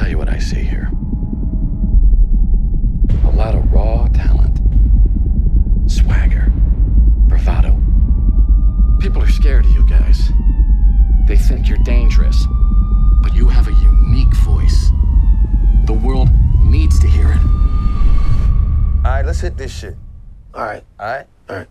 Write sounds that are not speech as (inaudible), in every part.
tell you what I see here a lot of raw talent, swagger, bravado. People are scared of you guys. They think you're dangerous. But you have a unique voice. The world needs to hear it. All right, let's hit this shit. All right, All right? all right.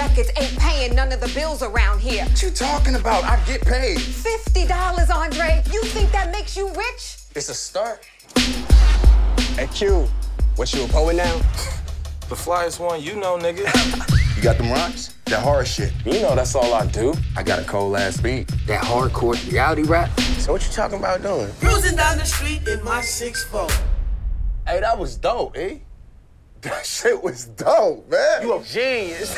Spinning records ain't paying none of the bills around here. What you talking about? I get paid. $50, Andre. You think that makes you rich? It's a start. Hey, Q, what you a poet now? (laughs) The flyest one you know, nigga. (laughs) You got them rhymes? That hard shit. You know that's all I do. I got a cold ass beat. That hardcore reality rap. So what you talking about doing? Cruising down the street in my 6'4. Hey, that was dope, eh? (laughs) That shit was dope, man. You a genius.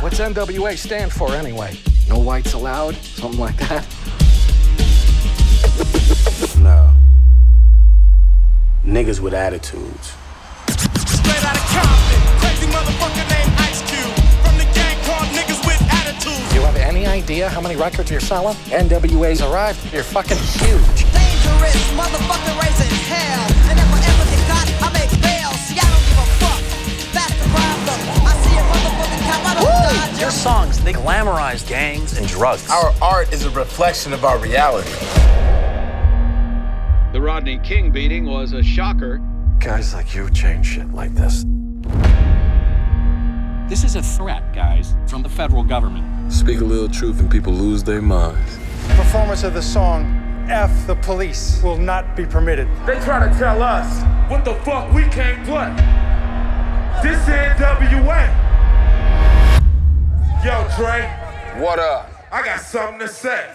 What's NWA stand for anyway? No whites allowed? Something like that? no. Niggas with attitudes. Straight out of Compton. Crazy motherfucker named Ice Cube. From the gang called Niggas with Attitudes. You have any idea how many records you're selling? NWA's arrived. You're fucking huge. Dangerous motherfucker they glamorize gangs and drugs. Our art is a reflection of our reality. The Rodney King beating was a shocker. Guys like you change shit like this. This is a threat, guys, from the federal government. Speak a little truth and people lose their minds. Performance of the song F the Police will not be permitted. They try to tell us what the fuck we can't play. This is NWA. Dre, What up? I got something to say.